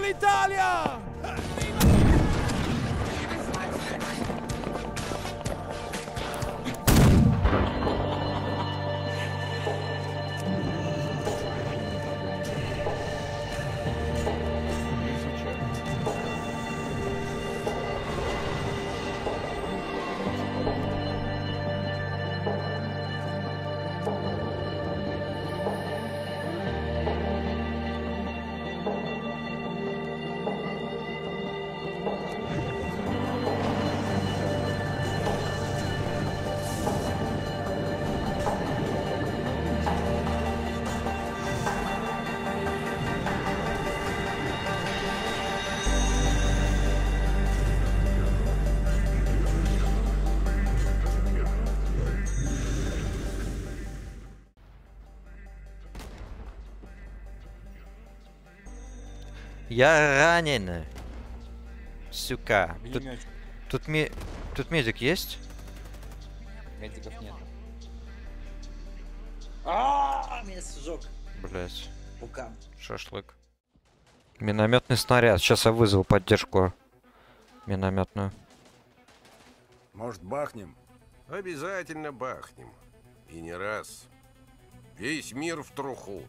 l'Italia! Я ранен. Сука. Тут, тут, ми... тут медик есть? Медиков нет. А, меня сжег. Блять. Пукан. Шашлык. Минометный снаряд. Сейчас я вызову поддержку минометную. Может, бахнем? Обязательно бахнем. И не раз. Весь мир в труху.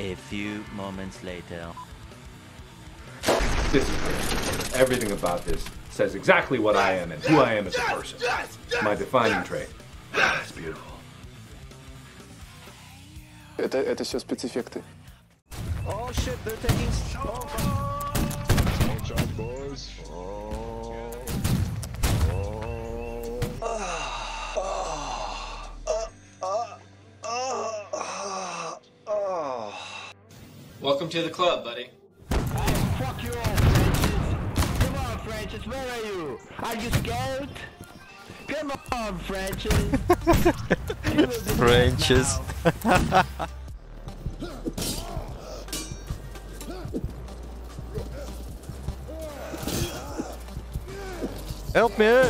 A few moments later. This is great. Everything about this says exactly what I am and who I am as a person. My defining trait. It's beautiful. Это, это все спецэффекты. Welcome to the club, buddy. Oh, fuck you all, Francis. Come on, Francis, where are you? Are you scared? Come on, Francis. Francis. Help me!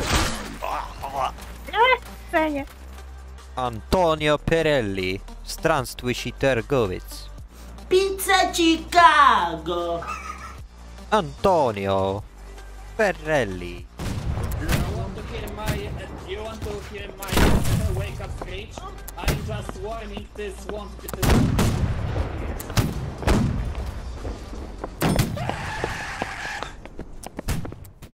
Antonio Perelli, Stranstwy Sitergovic. Pizza Chicago. Antonio Ferrelli. I want to hear my wake up screech. I'm just warming this one.